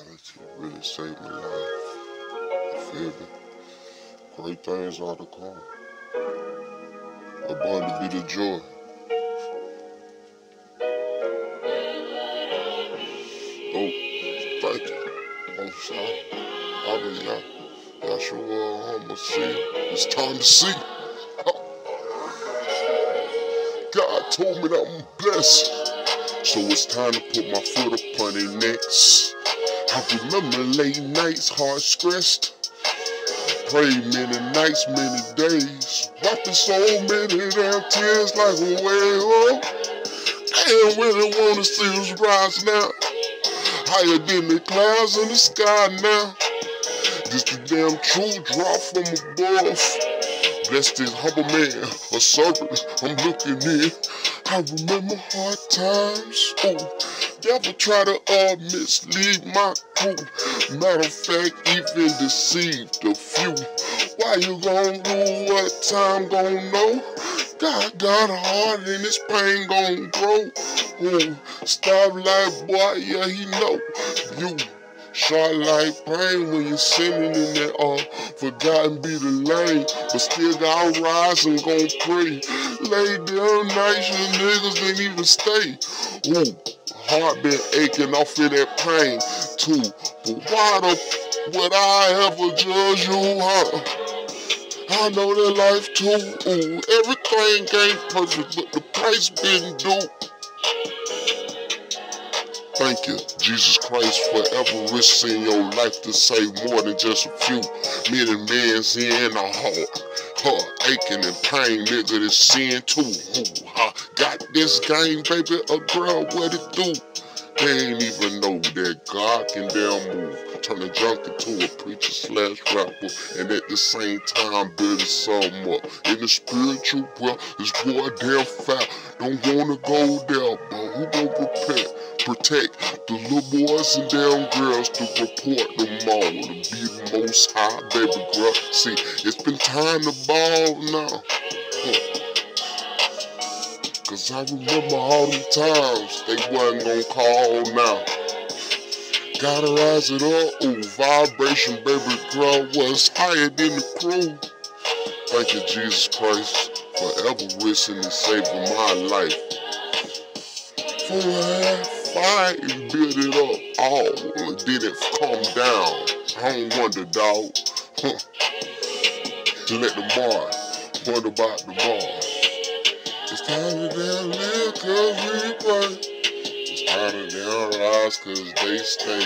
reality really saved my life. You feel me? Great things are to come. Abundant be the joy. Oh, thank you. Oh, sorry. Hallelujah. Yahshua, I'ma see. It's time to see. God told me that I'm blessed. So it's time to put my foot upon their necks. I remember late nights, hard stressed. Prayed many nights, many days. Wiping so many damn tears like a whale. I really wanna see us rise now. Higher than the clouds in the sky now. Just a damn truth drop from above. Blessed this humble man, a servant, I'm looking in. I remember hard times. Oh, never try to uh, mislead my crew. Matter of fact, even deceived a few. Why you gon' do what time gon' know? God got a heart and this pain gon' grow. Oh, stop like boy, yeah, he know you. Shot like pain when you're sinning in that uh forgotten be the lane, but still got rise and gon' pray. Lay down nights and niggas didn't even stay. Ooh, heart been aching I feel that pain too. But why the would I ever judge you, huh? I know that life too. Ooh, everything ain't perfect, but the price been due. Thank you, Jesus Christ, forever risking your life to save more than just a few. Many men's in a heart, heart aching and pain, nigga, this sin too. Ooh, got this game, baby, a girl, what it do? They ain't even know that God can damn move. Turn a junkie to a preacher slash rapper. And at the same time build something up. In the spiritual world, this boy damn fat. Don't wanna go there, but who gon' prepare? Protect the little boys and damn girls to report them all. To be the most high, baby girl. See, it's been time to ball now. Huh. Cause I remember all them times they wasn't gonna call now. Gotta rise it up, ooh, vibration, baby girl was higher than the crew. Thank you, Jesus Christ, forever risking and saving my life. For I fight and build it up all, and then it calm down. I don't wonder, dog. Let the mar wonder about the mar. Just tired of them live cause we. Just tired of them lies cause they stay.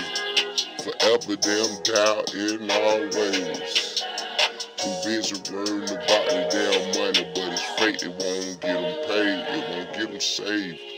Forever them doubt in our ways. Too busy worrying about the damn money, but it's fate, it won't get them paid, it won't get them saved.